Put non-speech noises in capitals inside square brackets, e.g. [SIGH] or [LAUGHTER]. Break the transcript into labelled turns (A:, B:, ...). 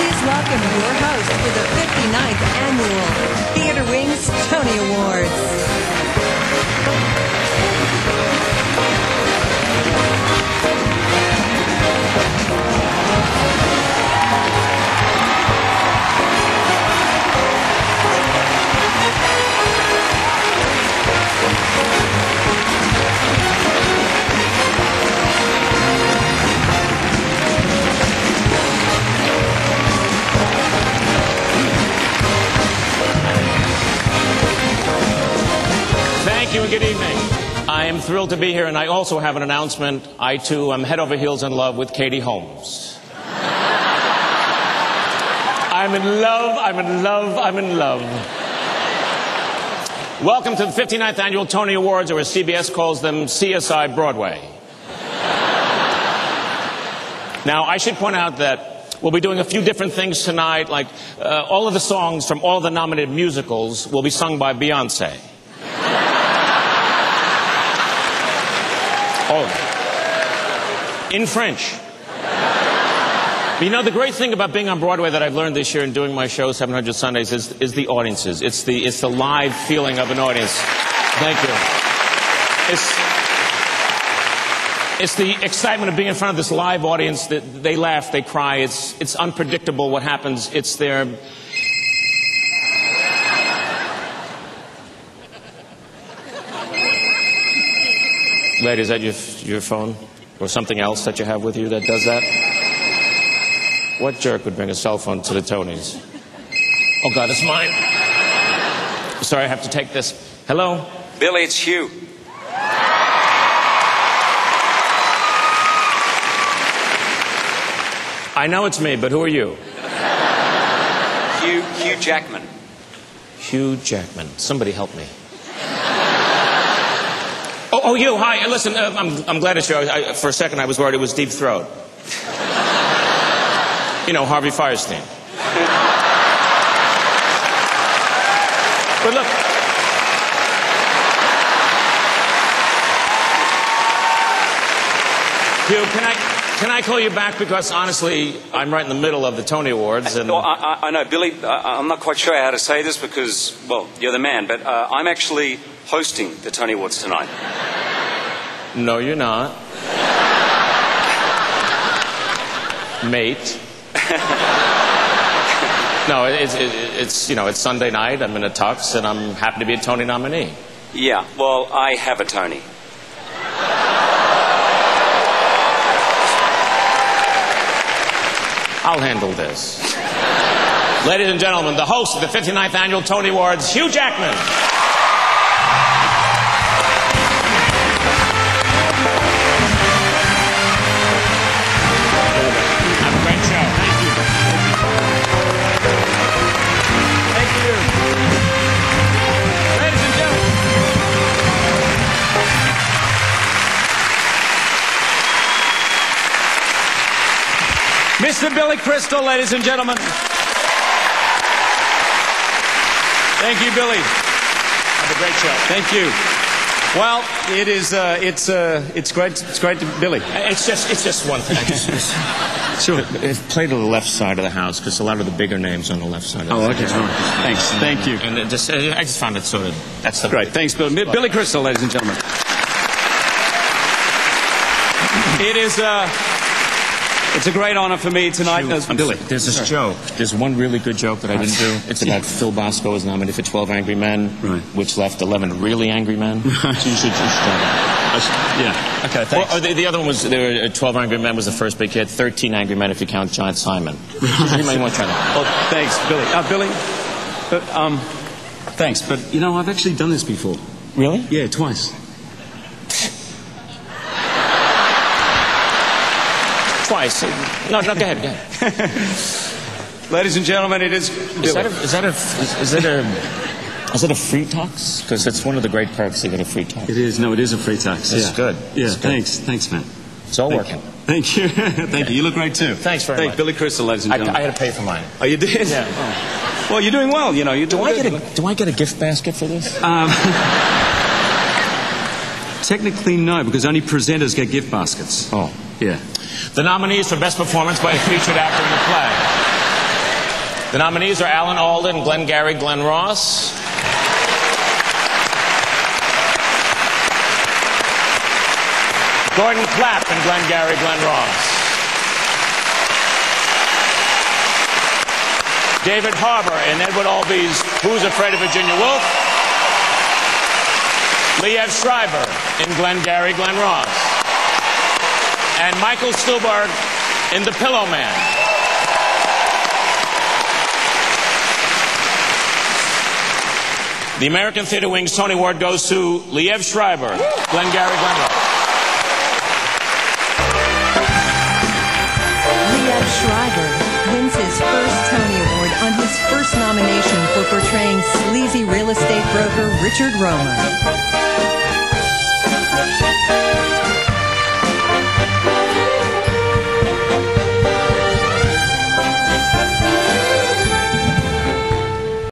A: please welcome your host for the 59th Annual
B: good evening. I am thrilled to be here, and I also have an announcement. I too am head over heels in love with Katie Holmes. I'm in love, I'm in love, I'm in love. Welcome to the 59th Annual Tony Awards, or as CBS calls them, CSI Broadway. Now, I should point out that we'll be doing a few different things tonight, like uh, all of the songs from all the nominated musicals will be sung by Beyonce. Oh. In French. You know, the great thing about being on Broadway that I've learned this year and doing my show 700 Sundays is, is the audiences. It's the, it's the live feeling of an audience. Thank you. It's, it's the excitement of being in front of this live audience that they laugh, they cry. It's, it's unpredictable what happens. It's their. Lady, is that your, your phone? Or something else that you have with you that does that? What jerk would bring a cell phone to the Tonys? Oh, God, it's mine. Sorry, I have to take this. Hello?
C: Billy, it's Hugh.
B: I know it's me, but who are you?
C: Hugh, Hugh Jackman.
B: Hugh Jackman. Somebody help me. Oh, oh you. Hi. Listen, uh, I'm, I'm glad it's you. I, I, for a second, I was worried it was Deep Throat. [LAUGHS] You know, Harvey Fierstein. But look. Hugh, can I, can I call you back? Because honestly, I'm right in the middle of the Tony Awards. And...
C: Oh, I, I, know, Billy. I, I'm not quite sure how to say this because, well, you're the man, but uh, I'm actually hosting the Tony Awards tonight.
B: No, you're not. Mate. no, it's, it, it's, you know, it's Sunday night. I'm in a tux, and I'm happy to be a Tony nominee.
C: Yeah, well, I have a Tony.
B: I'll handle this. Ladies and gentlemen, the host of the 59th Annual Tony Awards, Hugh Jackman.
D: Mr. Billy Crystal, ladies and gentlemen. Thank you, Billy.
B: Have a great show.
D: Thank you. Well, it is. Uh, it's. Uh, it's great. It's great to Billy.
B: It's just, it's just one thing. I just, sure. Play to the left side of the house because a lot of the bigger names on the left side. Of the
D: Oh, okay.
B: house.
D: All right. Thanks. Thank you.
B: And it just, I just found it sort of. That's the
D: Great. Thanks, Billy. Billy Crystal, ladies and gentlemen. It is. Uh, it's a great honor for me tonight.
B: Shoot,
D: as
B: I'm
D: Billy.
B: There's this joke. There's one really good joke that I didn't do. It's about Phil Bosco was nominated for 12 Angry Men,
D: Right.
B: which left 11 really angry men. [LAUGHS] so you should, you should try that.
D: Yeah. Okay. Thanks.
B: oh, the, the other one was there were, uh, 12 Angry Men was the first big hit. 13 Angry Men if you count John Simon. you might want to try that.
D: Well, thanks, Billy. Uh, Billy. But, um, thanks, but you know I've actually done this before.
B: Really?
D: Yeah, twice.
B: Twice. No, no, go ahead. Go ahead. [LAUGHS]
D: Ladies and gentlemen, it is.
B: Is that a, is that a, is, is it a, is it a free talks? Because it's one of the great perks to get a free talk.
D: It is. No, it is a free tax.
B: It's
D: yeah.
B: good.
D: Yeah.
B: It's good.
D: Thanks. Thanks, man.
B: It's all
D: Thank
B: working.
D: you. [LAUGHS] Thank you. [LAUGHS] Thank you. You look great too.
B: Thanks very
D: Thank
B: much.
D: Billy Crystal, ladies and gentlemen.
B: I had to pay for mine.
D: oh, you did?
B: Yeah.
D: Oh. Well, you're doing well. You know, you're
B: Do I
D: good.
B: get a Do I get a gift basket for this?
D: Um, technically, no, because only presenters get gift baskets.
B: Oh. The nominees for Best Performance by a Featured Actor in the Play. The nominees are Alan Alda, Glengarry Glen Ross. Gordon Clapp and Glengarry Glen Ross. David Harbour and Edward Albee's Who's Afraid of Virginia Woolf. Liev Schreiber in Glengarry Glen Ross. And Michael Stuhlbarg in The Pillowman. The American Theater Wing's Tony Award goes to Liev Schreiber, Glengarry Glen.
A: Liev Schreiber wins his first Tony Award on his first nomination for portraying sleazy real estate broker Richard Roma.